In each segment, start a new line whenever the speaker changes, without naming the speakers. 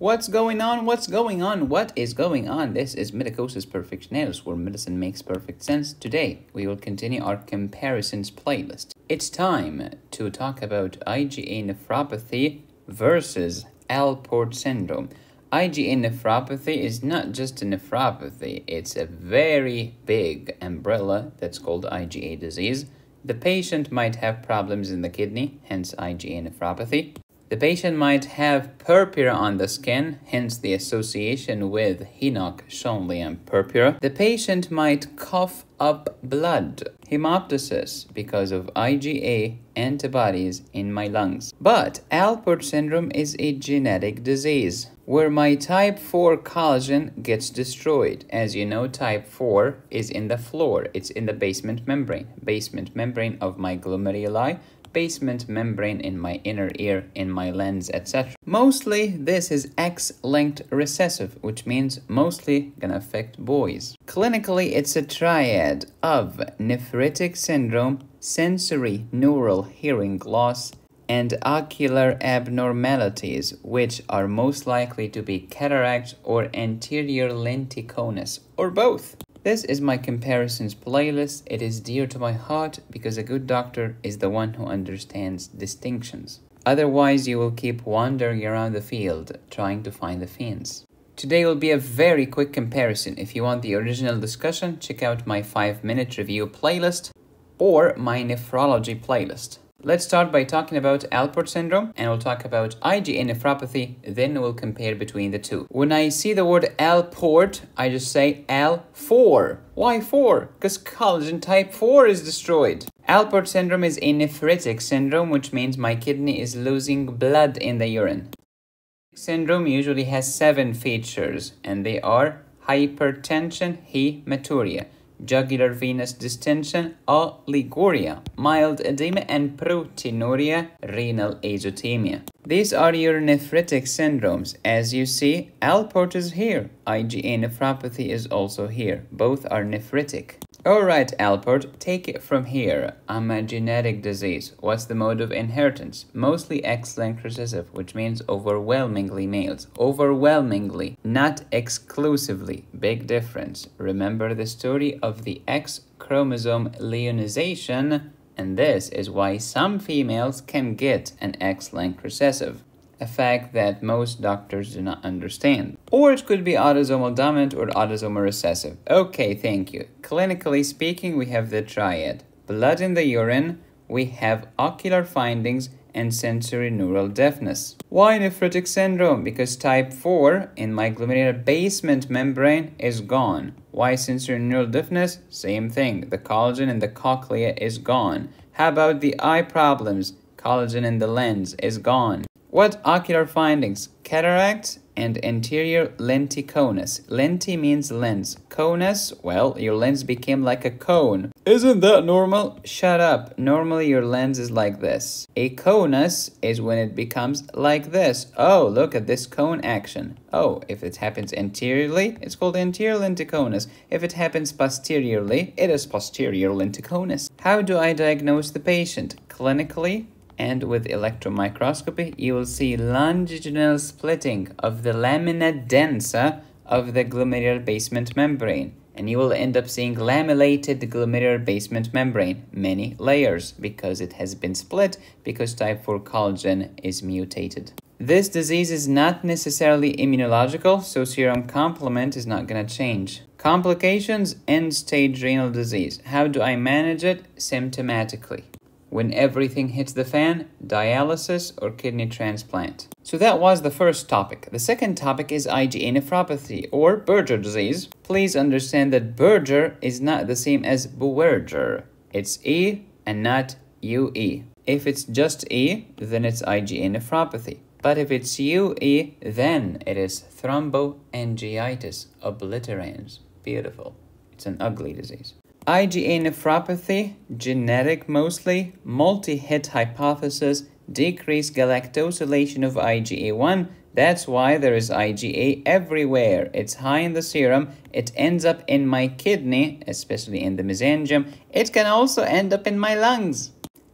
What's going on? What's going on? What is going on? This is Medicosis Perfectionalis, where medicine makes perfect sense. Today, we will continue our comparisons playlist. It's time to talk about IgA nephropathy versus Alport syndrome. IgA nephropathy is not just a nephropathy, it's a very big umbrella that's called IgA disease. The patient might have problems in the kidney, hence IgA nephropathy. The patient might have purpura on the skin, hence the association with Henoch-Schönlein purpura. The patient might cough up blood, hemoptysis, because of IgA antibodies in my lungs. But Alport syndrome is a genetic disease where my type 4 collagen gets destroyed. As you know, type 4 is in the floor, it's in the basement membrane, basement membrane of my glomeruli basement membrane in my inner ear, in my lens, etc. Mostly this is X-linked recessive, which means mostly gonna affect boys. Clinically, it's a triad of nephritic syndrome, sensory neural hearing loss, and ocular abnormalities, which are most likely to be cataract or anterior lenticonus, or both. This is my comparisons playlist. It is dear to my heart because a good doctor is the one who understands distinctions. Otherwise, you will keep wandering around the field trying to find the fiends. Today will be a very quick comparison. If you want the original discussion, check out my 5 minute review playlist or my nephrology playlist. Let's start by talking about Alport syndrome and we'll talk about IgA nephropathy, then we'll compare between the two. When I see the word Alport, I just say L4. Why 4? Because collagen type 4 is destroyed. Alport syndrome is a nephritic syndrome, which means my kidney is losing blood in the urine. Syndrome usually has seven features, and they are hypertension, hematuria jugular venous distension, oliguria, mild edema, and proteinuria, renal azotemia. These are your nephritic syndromes. As you see, Alport is here. IgA nephropathy is also here. Both are nephritic. Alright, Alport, take it from here. I'm a genetic disease. What's the mode of inheritance? Mostly X-linked recessive, which means overwhelmingly males. Overwhelmingly, not exclusively. Big difference. Remember the story of the X chromosome lyonization? And this is why some females can get an X-linked recessive a fact that most doctors do not understand. Or it could be autosomal dominant or autosomal recessive. Okay, thank you. Clinically speaking, we have the triad. Blood in the urine, we have ocular findings and sensory neural deafness. Why nephritic syndrome? Because type 4 in my glomerular basement membrane is gone. Why sensory neural deafness? Same thing. The collagen in the cochlea is gone. How about the eye problems? Collagen in the lens is gone. What ocular findings? Cataract and anterior lenticonus. Lenti means lens. Conus, well, your lens became like a cone. Isn't that normal? Shut up. Normally your lens is like this. A conus is when it becomes like this. Oh, look at this cone action. Oh, if it happens anteriorly, it's called anterior lenticonus. If it happens posteriorly, it is posterior lenticonus. How do I diagnose the patient? Clinically, and with electron microscopy, you will see longitudinal splitting of the lamina densa of the glomerular basement membrane. And you will end up seeing lamellated glomerular basement membrane, many layers, because it has been split because type 4 collagen is mutated. This disease is not necessarily immunological, so serum complement is not going to change. Complications, end-stage renal disease. How do I manage it? Symptomatically when everything hits the fan, dialysis or kidney transplant. So that was the first topic. The second topic is IgA nephropathy or Berger disease. Please understand that Berger is not the same as Buerger. It's E and not UE. If it's just E, then it's IgA nephropathy. But if it's UE, then it is thromboangiitis obliterans. Beautiful. It's an ugly disease. IgA nephropathy, genetic mostly, multi-hit hypothesis, decreased galactosylation of IgA1. That's why there is IgA everywhere. It's high in the serum. It ends up in my kidney, especially in the mesangium. It can also end up in my lungs.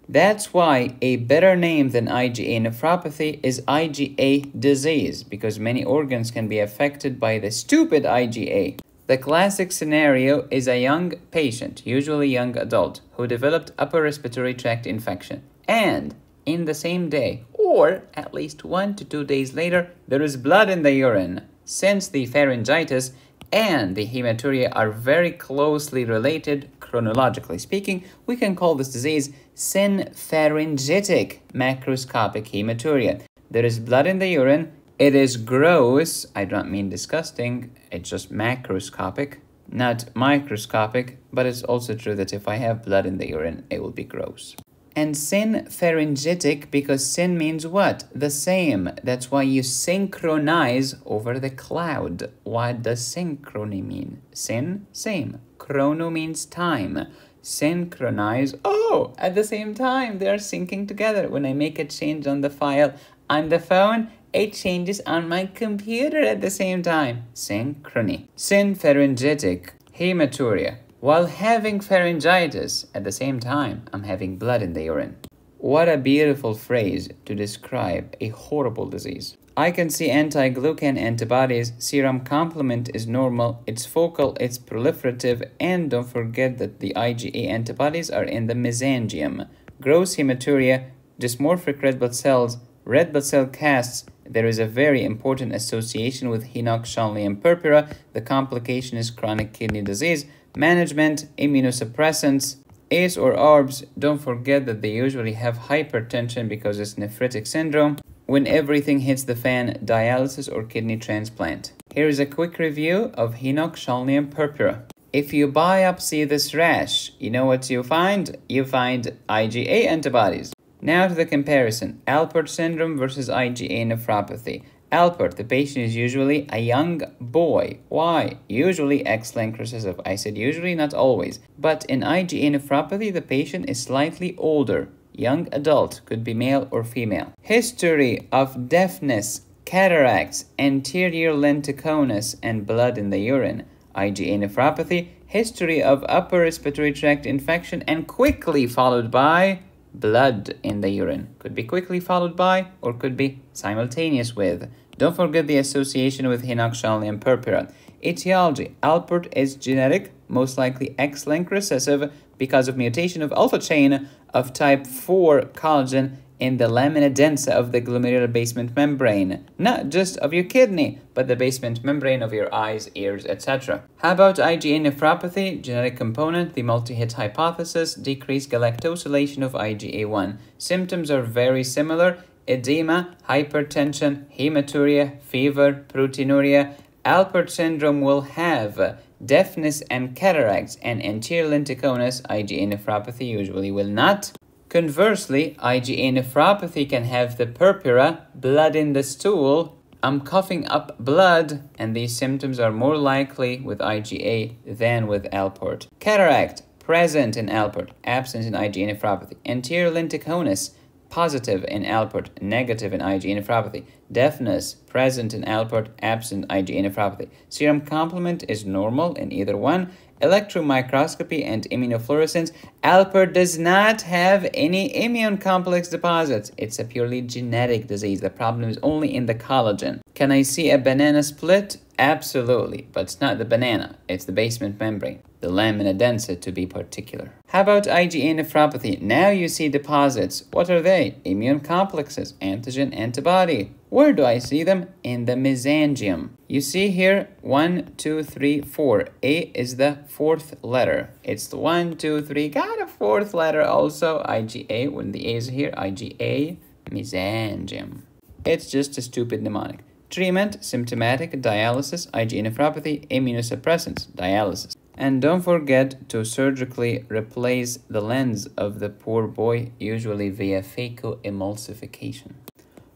That's why a better name than IgA nephropathy is IgA disease, because many organs can be affected by the stupid IgA. The classic scenario is a young patient, usually young adult, who developed upper respiratory tract infection. And in the same day, or at least one to two days later, there is blood in the urine. Since the pharyngitis and the hematuria are very closely related, chronologically speaking, we can call this disease synpharyngitic macroscopic hematuria. There is blood in the urine. It is gross. I don't mean disgusting. It's just macroscopic, not microscopic. But it's also true that if I have blood in the urine, it will be gross. And synpharyngitic because syn means what? The same. That's why you synchronize over the cloud. What does synchrony mean? Syn, same. Chrono means time. Synchronize, oh, at the same time, they are syncing together. When I make a change on the file on the phone, it changes on my computer at the same time. Synchrony. Synpharyngitic, hematuria. While having pharyngitis, at the same time, I'm having blood in the urine. What a beautiful phrase to describe a horrible disease. I can see anti-glycan antibodies, serum complement is normal, it's focal, it's proliferative, and don't forget that the IgA antibodies are in the mesangium. Gross hematuria, dysmorphic red blood cells, red blood cell casts, there is a very important association with Henoch-Schönlein purpura. The complication is chronic kidney disease. Management, immunosuppressants, ACE or ARBs, don't forget that they usually have hypertension because it's nephritic syndrome. When everything hits the fan, dialysis or kidney transplant. Here is a quick review of Henoch-Schönlein purpura. If you biopsy this rash, you know what you find? You find IgA antibodies. Now to the comparison, Alport syndrome versus IgA nephropathy. Alport, the patient is usually a young boy. Why? Usually X-linked recessive. I said usually, not always. But in IgA nephropathy, the patient is slightly older. Young adult, could be male or female. History of deafness, cataracts, anterior lenticonus, and blood in the urine. IgA nephropathy, history of upper respiratory tract infection, and quickly followed by blood in the urine. Could be quickly followed by or could be simultaneous with. Don't forget the association with Henoch-Schönlein purpura. Etiology. Alport is genetic, most likely X-linked recessive because of mutation of alpha chain of type 4 collagen in the lamina densa of the glomerular basement membrane, not just of your kidney, but the basement membrane of your eyes, ears, etc. How about IgA nephropathy, genetic component, the multi-hit hypothesis, decreased galactosylation of IgA1. Symptoms are very similar, edema, hypertension, hematuria, fever, proteinuria. Alport syndrome will have deafness and cataracts, and anterior lenticonus, IgA nephropathy usually will not. Conversely, IgA nephropathy can have the purpura, blood in the stool, I'm coughing up blood, and these symptoms are more likely with IgA than with Alport. Cataract, present in Alport, absent in IgA nephropathy. Anterior lenticonus, positive in Alport, negative in IgA nephropathy. Deafness, present in Alport, absent IgA nephropathy. Serum complement is normal in either one. Electron microscopy and immunofluorescence. Alport does not have any immune complex deposits. It's a purely genetic disease. The problem is only in the collagen. Can I see a banana split? Absolutely, but it's not the banana, it's the basement membrane, the lamina densa to be particular. How about IgA nephropathy? Now you see deposits. What are they? Immune complexes, antigen, antibody. Where do I see them? In the mesangium. You see here, one, two, three, four. A is the fourth letter. It's the one, two, three, got a fourth letter also. IgA, when the A is here, IgA, mesangium. It's just a stupid mnemonic. Treatment, symptomatic, dialysis, IgA nephropathy, immunosuppressants, dialysis. And don't forget to surgically replace the lens of the poor boy, usually via phacoemulsification.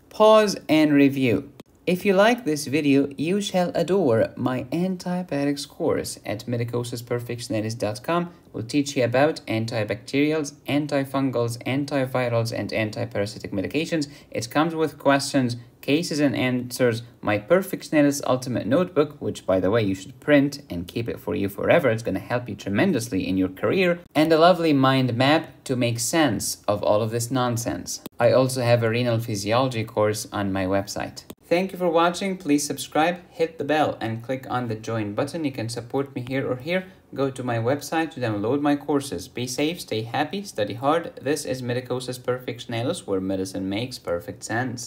Pause and review. If you like this video, you shall adore my antibiotics course at medicosisperfectionalis.com. We'll teach you about antibacterials, antifungals, antivirals, and antiparasitic medications. It comes with questions cases and answers, my Perfect Perfectionalis Ultimate Notebook, which by the way you should print and keep it for you forever. It's going to help you tremendously in your career, and a lovely mind map to make sense of all of this nonsense. I also have a renal physiology course on my website. Thank you for watching. Please subscribe, hit the bell, and click on the join button. You can support me here or here. Go to my website to download my courses. Be safe, stay happy, study hard. This is Medicosis Perfectionalis, where medicine makes perfect sense.